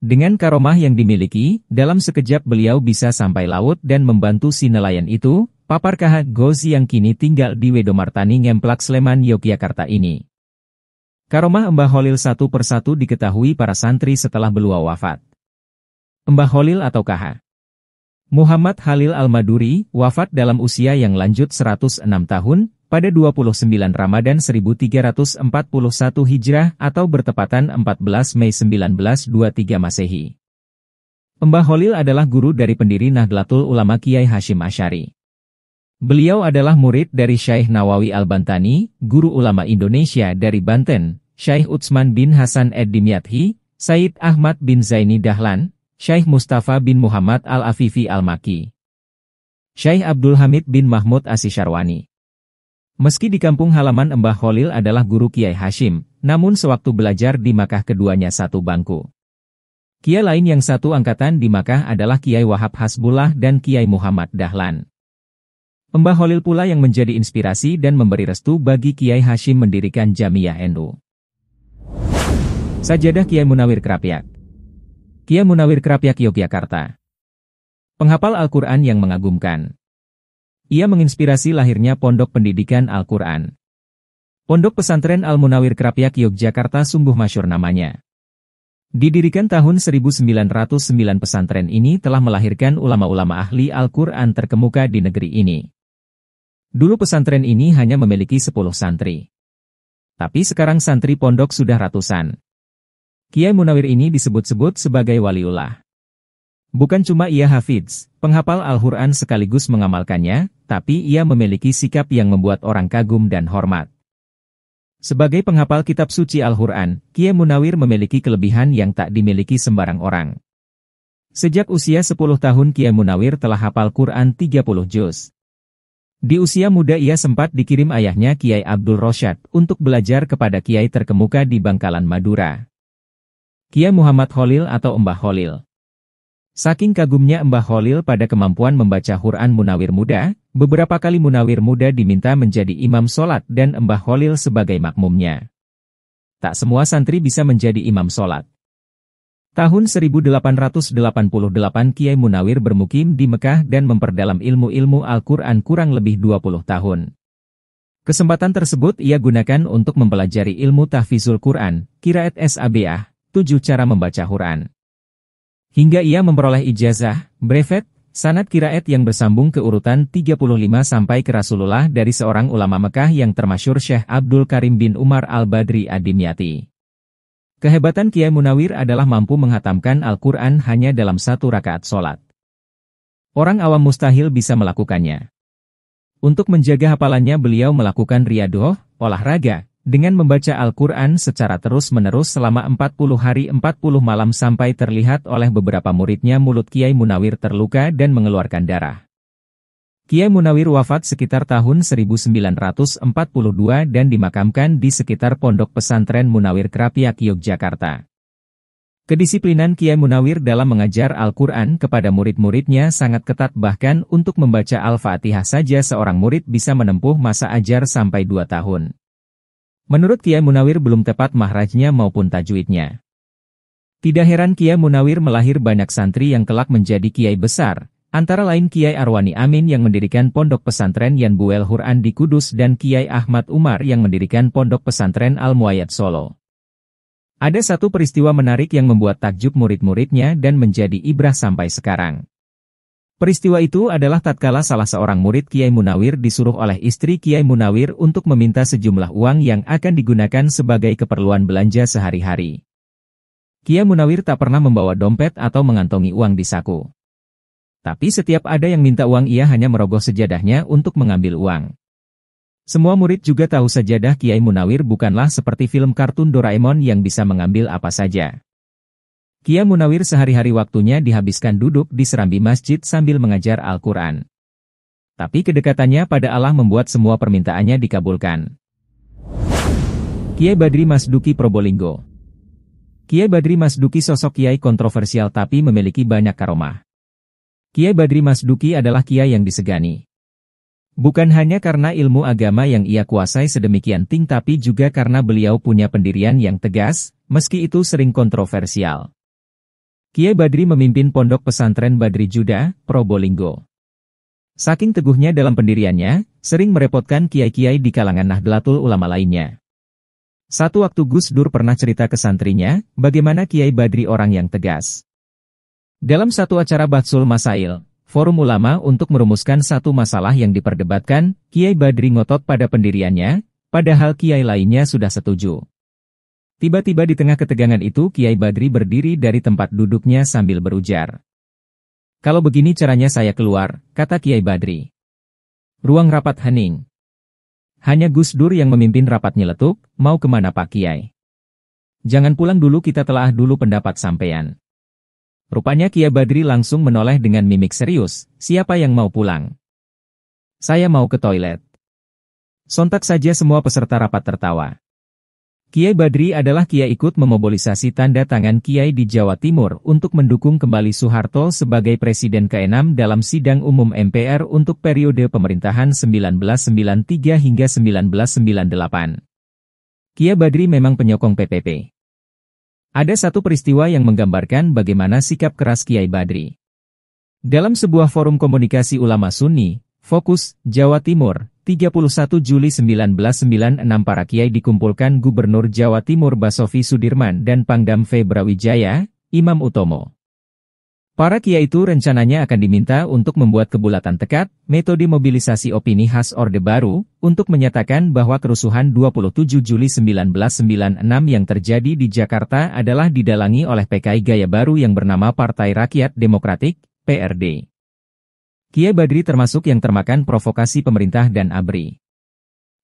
Dengan karomah yang dimiliki, dalam sekejap beliau bisa sampai laut dan membantu si nelayan itu, papar kahat Gozi yang kini tinggal di Wedomartani Ngemplak Sleman Yogyakarta ini. Karomah Mbah Holil satu persatu diketahui para santri setelah beliau wafat. Mbah Holil atau KH Muhammad Halil Al-Maduri, wafat dalam usia yang lanjut 106 tahun, pada 29 Ramadan 1341 Hijrah atau bertepatan 14 Mei 1923 Masehi. Mbah Holil adalah guru dari pendiri Nahdlatul Ulama Kiai Hashim Asyari. Beliau adalah murid dari Syekh Nawawi Al-Bantani, guru ulama Indonesia dari Banten, Syekh Utsman bin Hasan Ed-Dimyati, Said Ahmad bin Zaini Dahlan, Syekh Mustafa bin Muhammad Al-Afifi Al-Maki. Syekh Abdul Hamid bin Mahmud Asisharwani. Meski di kampung halaman Mbah Khalil adalah guru Kiai Hashim, namun sewaktu belajar di Makkah keduanya satu bangku. Kiai lain yang satu angkatan di Makkah adalah Kiai Wahab Hasbullah dan Kiai Muhammad Dahlan. Mbah Khalil pula yang menjadi inspirasi dan memberi restu bagi Kiai Hashim mendirikan Jamiah NU. Sajadah Kiai Munawir Kerapyak Kiai Munawir Kerapyak Yogyakarta Penghafal Al-Quran yang mengagumkan. Ia menginspirasi lahirnya Pondok Pendidikan Al-Quran. Pondok Pesantren Al-Munawir Kerapyak Yogyakarta sungguh masyur namanya. Didirikan tahun 1909 pesantren ini telah melahirkan ulama-ulama ahli Al-Quran terkemuka di negeri ini. Dulu pesantren ini hanya memiliki 10 santri. Tapi sekarang santri pondok sudah ratusan. Kiai Munawir ini disebut-sebut sebagai waliullah. Bukan cuma ia hafiz, penghafal Al-Quran sekaligus mengamalkannya, tapi ia memiliki sikap yang membuat orang kagum dan hormat. Sebagai penghafal kitab suci Al-Quran, Kiai Munawir memiliki kelebihan yang tak dimiliki sembarang orang. Sejak usia 10 tahun Kiai Munawir telah hafal Quran 30 juz. Di usia muda ia sempat dikirim ayahnya Kiai Abdul Rosyad untuk belajar kepada Kiai terkemuka di Bangkalan Madura. Kia Muhammad Holil atau Mbah Holil, Saking kagumnya Mbah Holil pada kemampuan membaca Quran Munawir Muda, beberapa kali Munawir Muda diminta menjadi imam solat dan Mbah Holil sebagai makmumnya. Tak semua santri bisa menjadi imam solat. Tahun 1888 Kiai Munawir bermukim di Mekah dan memperdalam ilmu-ilmu Al-Quran kurang lebih 20 tahun. Kesempatan tersebut ia gunakan untuk mempelajari ilmu tahfizul Quran, kiraat SABah, 7 cara membaca Quran. Hingga ia memperoleh ijazah, brevet, sanat kiraat yang bersambung ke urutan 35 sampai ke Rasulullah dari seorang ulama Mekah yang termasyur Syekh Abdul Karim bin Umar Al-Badri Adimyati. Kehebatan Kiai Munawir adalah mampu menghatamkan Al-Quran hanya dalam satu rakaat sholat. Orang awam mustahil bisa melakukannya. Untuk menjaga hafalannya beliau melakukan riadoh, olahraga, dengan membaca Al-Quran secara terus-menerus selama 40 hari 40 malam sampai terlihat oleh beberapa muridnya mulut Kiai Munawir terluka dan mengeluarkan darah. Kiai Munawir wafat sekitar tahun 1942 dan dimakamkan di sekitar Pondok Pesantren Munawir Kerapiak Yogyakarta. Kedisiplinan Kiai Munawir dalam mengajar Al-Quran kepada murid-muridnya sangat ketat bahkan untuk membaca Al-Fatihah saja seorang murid bisa menempuh masa ajar sampai dua tahun. Menurut Kiai Munawir belum tepat mahrajnya maupun tajwidnya. Tidak heran Kiai Munawir melahir banyak santri yang kelak menjadi kiai besar, antara lain Kiai Arwani Amin yang mendirikan pondok pesantren Yan Buel Huran di Kudus dan Kiai Ahmad Umar yang mendirikan pondok pesantren Al Muayyad Solo. Ada satu peristiwa menarik yang membuat takjub murid-muridnya dan menjadi ibrah sampai sekarang. Peristiwa itu adalah tatkala salah seorang murid Kiai Munawir disuruh oleh istri Kiai Munawir untuk meminta sejumlah uang yang akan digunakan sebagai keperluan belanja sehari-hari. Kiai Munawir tak pernah membawa dompet atau mengantongi uang di saku. Tapi setiap ada yang minta uang ia hanya merogoh sejadahnya untuk mengambil uang. Semua murid juga tahu sajadah Kiai Munawir bukanlah seperti film kartun Doraemon yang bisa mengambil apa saja. Kia Munawir sehari-hari waktunya dihabiskan duduk di serambi masjid sambil mengajar Al-Quran. Tapi kedekatannya pada Allah membuat semua permintaannya dikabulkan. Kiai Badri Masduki Probolinggo Kiai Badri Masduki sosok kiai kontroversial tapi memiliki banyak karomah. Kiai Badri Masduki adalah kiai yang disegani. Bukan hanya karena ilmu agama yang ia kuasai sedemikian tinggi tapi juga karena beliau punya pendirian yang tegas, meski itu sering kontroversial. Kiai Badri memimpin pondok pesantren Badri Juda, Probolinggo. Saking teguhnya dalam pendiriannya, sering merepotkan kiai-kiai di kalangan Nahdlatul Ulama lainnya. Satu waktu Gus Dur pernah cerita ke santrinya, bagaimana Kiai Badri orang yang tegas. Dalam satu acara Batsul Masail, forum ulama untuk merumuskan satu masalah yang diperdebatkan, Kiai Badri ngotot pada pendiriannya, padahal Kiai lainnya sudah setuju. Tiba-tiba di tengah ketegangan itu Kiai Badri berdiri dari tempat duduknya sambil berujar. Kalau begini caranya saya keluar, kata Kiai Badri. Ruang rapat hening. Hanya Gus Dur yang memimpin rapat nyeletuk, mau ke mana Pak Kiai? Jangan pulang dulu kita telah dulu pendapat sampean. Rupanya Kiai Badri langsung menoleh dengan mimik serius, siapa yang mau pulang? Saya mau ke toilet. Sontak saja semua peserta rapat tertawa. Kiai Badri adalah Kiai ikut memobilisasi tanda tangan Kiai di Jawa Timur untuk mendukung kembali Soeharto sebagai Presiden ke-6 dalam sidang umum MPR untuk periode pemerintahan 1993 hingga 1998. Kiai Badri memang penyokong PPP. Ada satu peristiwa yang menggambarkan bagaimana sikap keras Kiai Badri. Dalam sebuah forum komunikasi ulama Sunni, Fokus, Jawa Timur, 31 Juli 1996 para kiai dikumpulkan Gubernur Jawa Timur Basofi Sudirman dan Pangdam Febrawijaya, Imam Utomo. Para kiai itu rencananya akan diminta untuk membuat kebulatan tekad, metode mobilisasi opini khas Orde Baru, untuk menyatakan bahwa kerusuhan 27 Juli 1996 yang terjadi di Jakarta adalah didalangi oleh PKI Gaya Baru yang bernama Partai Rakyat Demokratik, PRD. Kia Badri termasuk yang termakan provokasi pemerintah dan ABRI.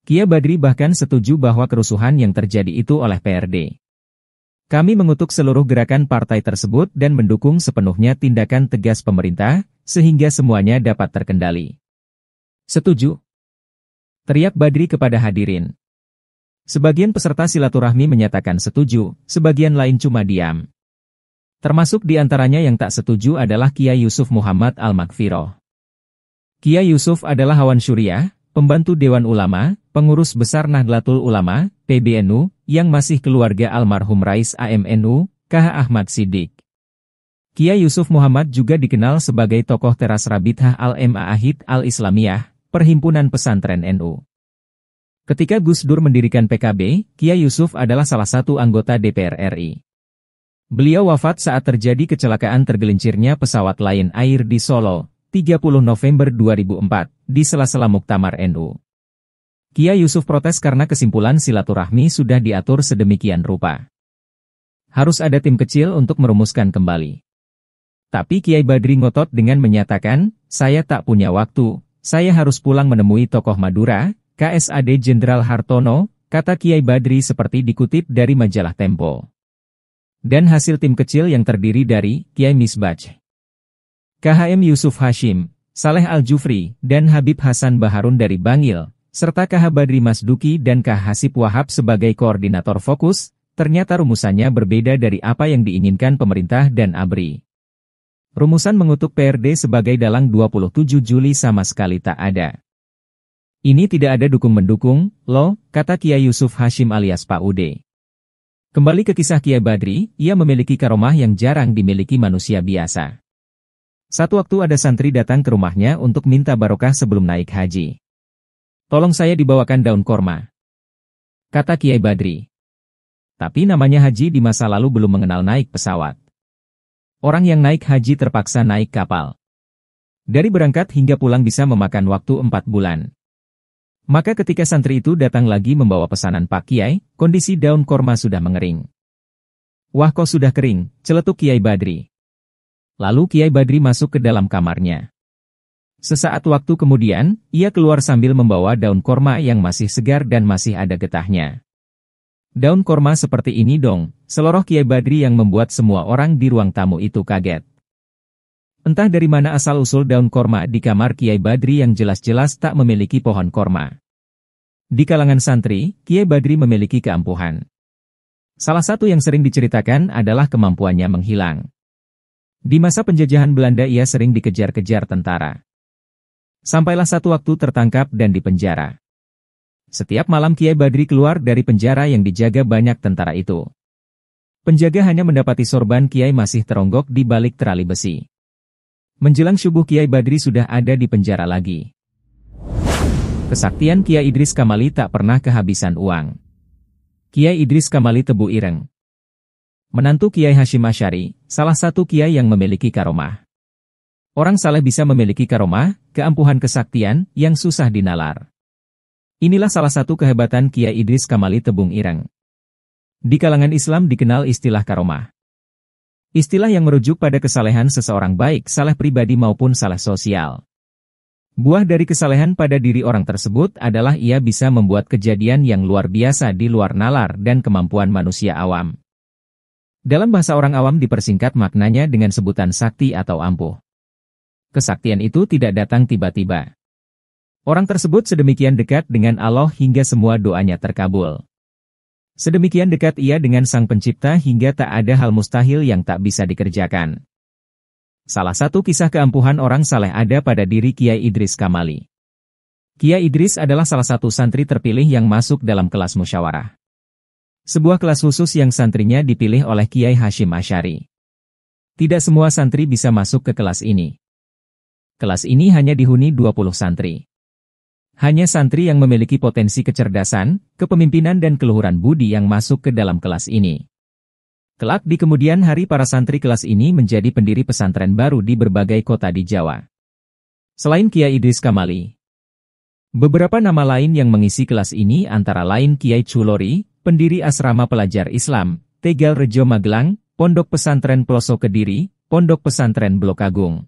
Kia Badri bahkan setuju bahwa kerusuhan yang terjadi itu oleh PRD. Kami mengutuk seluruh gerakan partai tersebut dan mendukung sepenuhnya tindakan tegas pemerintah, sehingga semuanya dapat terkendali. Setuju. Teriak Badri kepada hadirin. Sebagian peserta silaturahmi menyatakan setuju, sebagian lain cuma diam. Termasuk di antaranya yang tak setuju adalah Kiai Yusuf Muhammad Al-Makfiroh. Kiai Yusuf adalah Hawan Syuriah, pembantu Dewan Ulama, pengurus besar Nahdlatul Ulama, PBNU, yang masih keluarga almarhum Rais AMNU, KH Ahmad Siddiq. Kiai Yusuf Muhammad juga dikenal sebagai tokoh teras Rabithah Al-Ma'ahid Al-Islamiyah, Perhimpunan Pesantren NU. Ketika Gus Dur mendirikan PKB, Kiai Yusuf adalah salah satu anggota DPR RI. Beliau wafat saat terjadi kecelakaan tergelincirnya pesawat Lion Air di Solo, 30 November 2004, di sela-sela Muktamar NU. Kia Yusuf protes karena kesimpulan silaturahmi sudah diatur sedemikian rupa. Harus ada tim kecil untuk merumuskan kembali. Tapi Kiai Badri ngotot dengan menyatakan, saya tak punya waktu, saya harus pulang menemui tokoh Madura, KSAD Jenderal Hartono, kata Kiai Badri seperti dikutip dari majalah Tempo. Dan hasil tim kecil yang terdiri dari Kiai Misbach, KHM Yusuf Hashim, Saleh Al-Jufri, dan Habib Hasan Baharun dari Bangil, serta KH Badri Masduki dan KH Hasib Wahab sebagai koordinator fokus, ternyata rumusannya berbeda dari apa yang diinginkan pemerintah dan ABRI. Rumusan mengutuk PRD sebagai dalang 27 Juli sama sekali tak ada. Ini tidak ada dukung-mendukung, loh, kata Kiai Yusuf Hashim alias Pak Ude. Kembali ke kisah Kiai Badri, ia memiliki karomah yang jarang dimiliki manusia biasa. Satu waktu ada santri datang ke rumahnya untuk minta barokah sebelum naik haji. Tolong saya dibawakan daun korma. Kata Kiai Badri. Tapi namanya haji di masa lalu belum mengenal naik pesawat. Orang yang naik haji terpaksa naik kapal. Dari berangkat hingga pulang bisa memakan waktu empat bulan. Maka ketika santri itu datang lagi membawa pesanan Pak Kiai, kondisi daun korma sudah mengering. Wah kok sudah kering, celetuk Kiai Badri. Lalu Kiai Badri masuk ke dalam kamarnya. Sesaat waktu kemudian, ia keluar sambil membawa daun korma yang masih segar dan masih ada getahnya. Daun korma seperti ini dong, seloroh Kiai Badri yang membuat semua orang di ruang tamu itu kaget. Entah dari mana asal-usul daun korma di kamar Kiai Badri yang jelas-jelas tak memiliki pohon korma. Di kalangan santri, Kiai Badri memiliki keampuhan. Salah satu yang sering diceritakan adalah kemampuannya menghilang. Di masa penjajahan Belanda ia sering dikejar-kejar tentara. Sampailah satu waktu tertangkap dan dipenjara. Setiap malam Kiai Badri keluar dari penjara yang dijaga banyak tentara itu. Penjaga hanya mendapati sorban Kiai masih teronggok di balik terali besi. Menjelang subuh Kiai Badri sudah ada di penjara lagi. Kesaktian Kiai Idris Kamali tak pernah kehabisan uang. Kiai Idris Kamali Tebu Ireng Menantu Kiai Hashim Asyari, salah satu kiai yang memiliki karomah. Orang saleh bisa memiliki karomah, keampuhan kesaktian, yang susah dinalar. Inilah salah satu kehebatan Kiai Idris Kamali Tebung Ireng. Di kalangan Islam dikenal istilah karomah. Istilah yang merujuk pada kesalehan seseorang baik saleh pribadi maupun saleh sosial. Buah dari kesalehan pada diri orang tersebut adalah ia bisa membuat kejadian yang luar biasa di luar nalar dan kemampuan manusia awam. Dalam bahasa orang awam dipersingkat maknanya dengan sebutan sakti atau ampuh. Kesaktian itu tidak datang tiba-tiba. Orang tersebut sedemikian dekat dengan Allah hingga semua doanya terkabul. Sedemikian dekat ia dengan Sang Pencipta hingga tak ada hal mustahil yang tak bisa dikerjakan. Salah satu kisah keampuhan orang saleh ada pada diri Kiai Idris Kamali. Kiai Idris adalah salah satu santri terpilih yang masuk dalam kelas musyawarah. Sebuah kelas khusus yang santrinya dipilih oleh Kiai Hashim Asyari. Tidak semua santri bisa masuk ke kelas ini. Kelas ini hanya dihuni 20 santri. Hanya santri yang memiliki potensi kecerdasan, kepemimpinan dan keluhuran budi yang masuk ke dalam kelas ini. Kelak di kemudian hari para santri kelas ini menjadi pendiri pesantren baru di berbagai kota di Jawa. Selain Kiai Idris Kamali, beberapa nama lain yang mengisi kelas ini antara lain Kiai Culori, pendiri asrama pelajar Islam, Tegal Rejo Magelang, Pondok Pesantren Peloso Kediri, Pondok Pesantren Blok Agung.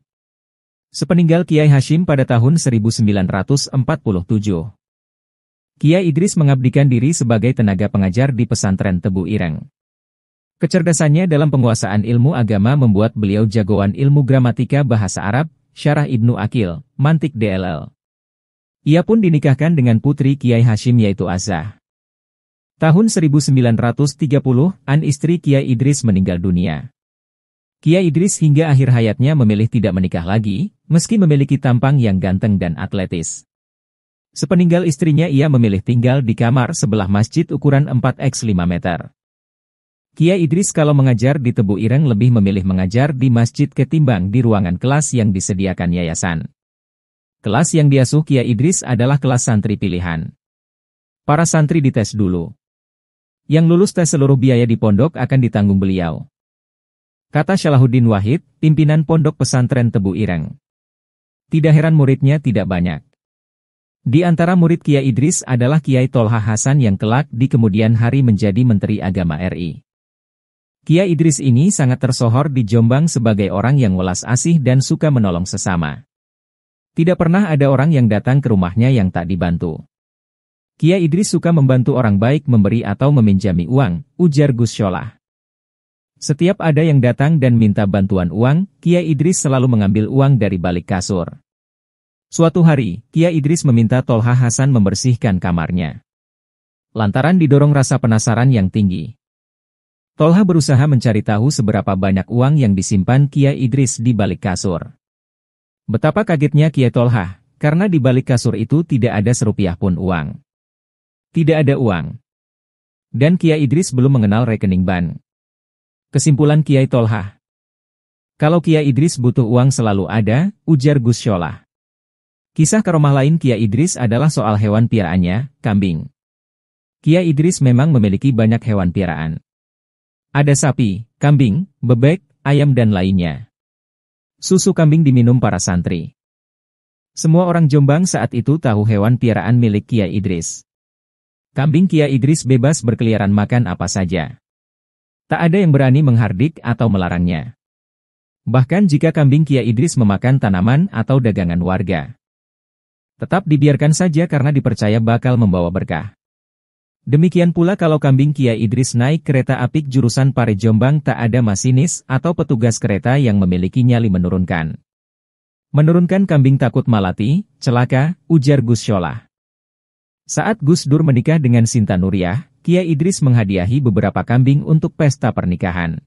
Sepeninggal Kiai Hashim pada tahun 1947. Kiai Idris mengabdikan diri sebagai tenaga pengajar di pesantren Tebu Ireng. Kecerdasannya dalam penguasaan ilmu agama membuat beliau jagoan ilmu gramatika bahasa Arab, Syarah Ibnu Akil, Mantik DLL. Ia pun dinikahkan dengan putri Kiai Hashim yaitu Azah. Tahun 1930, an istri Kiai Idris meninggal dunia. Kiai Idris hingga akhir hayatnya memilih tidak menikah lagi, meski memiliki tampang yang ganteng dan atletis. Sepeninggal istrinya ia memilih tinggal di kamar sebelah masjid ukuran 4x5 meter. Kiai Idris kalau mengajar di Tebu Ireng lebih memilih mengajar di masjid ketimbang di ruangan kelas yang disediakan yayasan. Kelas yang diasuh Kiai Idris adalah kelas santri pilihan. Para santri dites dulu. Yang lulus tes seluruh biaya di pondok akan ditanggung beliau. Kata Syalahuddin Wahid, pimpinan pondok pesantren Tebu Ireng. Tidak heran muridnya tidak banyak. Di antara murid Kiai Idris adalah Kiai Tolha Hasan yang kelak di kemudian hari menjadi Menteri Agama RI. Kiai Idris ini sangat tersohor di Jombang sebagai orang yang welas asih dan suka menolong sesama. Tidak pernah ada orang yang datang ke rumahnya yang tak dibantu. Kiai Idris suka membantu orang baik memberi atau meminjami uang, ujar Gus Syolah. Setiap ada yang datang dan minta bantuan uang, Kiai Idris selalu mengambil uang dari balik kasur. Suatu hari, Kiai Idris meminta Tolha Hasan membersihkan kamarnya. Lantaran didorong rasa penasaran yang tinggi, Tolha berusaha mencari tahu seberapa banyak uang yang disimpan Kia Idris di balik kasur. Betapa kagetnya Kia Tolha, karena di balik kasur itu tidak ada serupiah pun uang. Tidak ada uang. Dan Kia Idris belum mengenal rekening bank. Kesimpulan Kiai Tolha. Kalau Kia Idris butuh uang selalu ada, ujar Gus Syolah. Kisah keromah lain Kia Idris adalah soal hewan piaraannya, kambing. Kia Idris memang memiliki banyak hewan piaraan. Ada sapi, kambing, bebek, ayam dan lainnya. Susu kambing diminum para santri. Semua orang Jombang saat itu tahu hewan piaraan milik Kia Idris. Kambing Kia Idris bebas berkeliaran makan apa saja. Tak ada yang berani menghardik atau melarangnya. Bahkan jika kambing Kia Idris memakan tanaman atau dagangan warga. Tetap dibiarkan saja karena dipercaya bakal membawa berkah. Demikian pula kalau kambing Kia Idris naik kereta apik jurusan Pare Jombang tak ada masinis atau petugas kereta yang memiliki nyali menurunkan. Menurunkan kambing takut malati, celaka, ujar Gus Syolah. Saat Gus Dur menikah dengan Sinta Nuriyah, Kia Idris menghadiahi beberapa kambing untuk pesta pernikahan.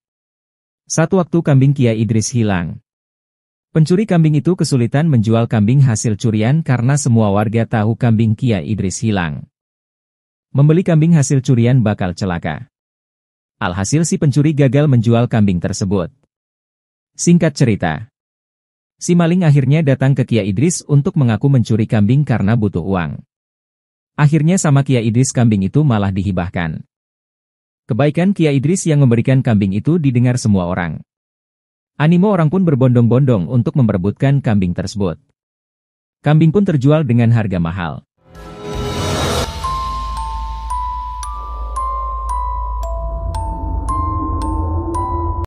Satu waktu kambing Kia Idris hilang. Pencuri kambing itu kesulitan menjual kambing hasil curian karena semua warga tahu kambing Kia Idris hilang. Membeli kambing hasil curian bakal celaka. Alhasil si pencuri gagal menjual kambing tersebut. Singkat cerita. Si maling akhirnya datang ke Kia Idris untuk mengaku mencuri kambing karena butuh uang. Akhirnya sama Kia Idris kambing itu malah dihibahkan. Kebaikan Kia Idris yang memberikan kambing itu didengar semua orang. Animo orang pun berbondong-bondong untuk memperebutkan kambing tersebut. Kambing pun terjual dengan harga mahal.